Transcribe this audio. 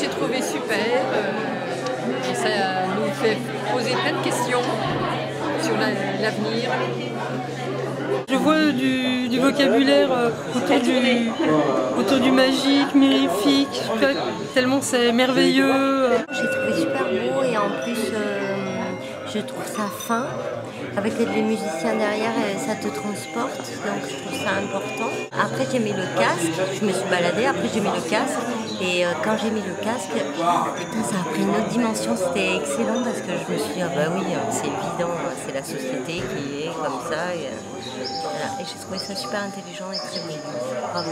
j'ai trouvé super. euh, et ça nous fait poser plein de questions sur la- l'avenir. Je vois du, du vocabulaire euh, autour du, autour du magique, mirifique, tellement c'est merveilleux. J'ai trouvé super beau et en plus euh, je trouve ça fin. Avec les musiciens derrière, ça te transporte, donc je trouve ça important. Après j'ai mis le casque, je me suis baladée, après j'ai mis le casque et euh, quand j'ai mis le casque, putain ça a pris une autre dimension, c'était excellent parce que je me suis dit ah bah oui euh, c'est évident, euh, c'est la société qui est comme ça et, j'ai trouvé ça super intelligent et très beau. Bravo.